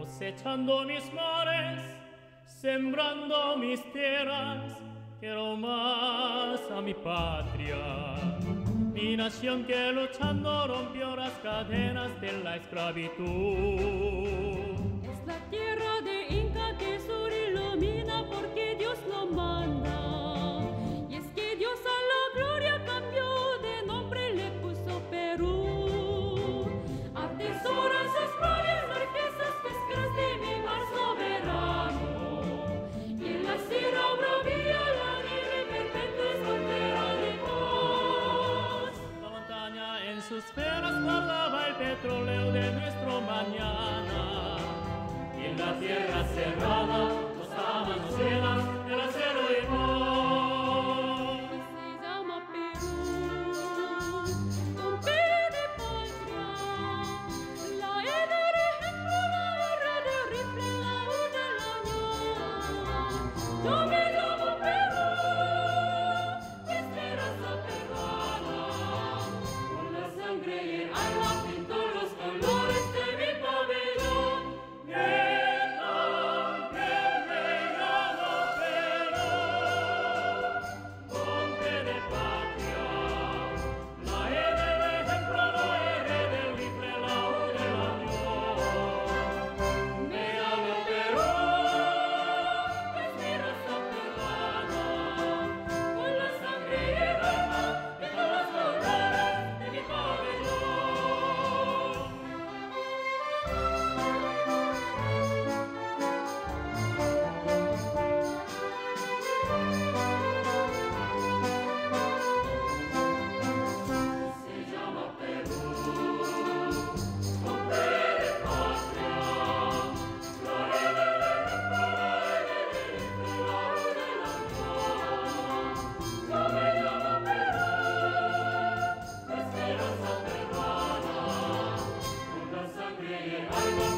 cosechando mis mares, sembrando mis tierras, quiero más a mi patria. Mi nación que luchando rompió las cadenas de la esclavitud. Es la tierra de en sus venas guardaba el petróleo de nuestro mañana. Y en la tierra cerrada, I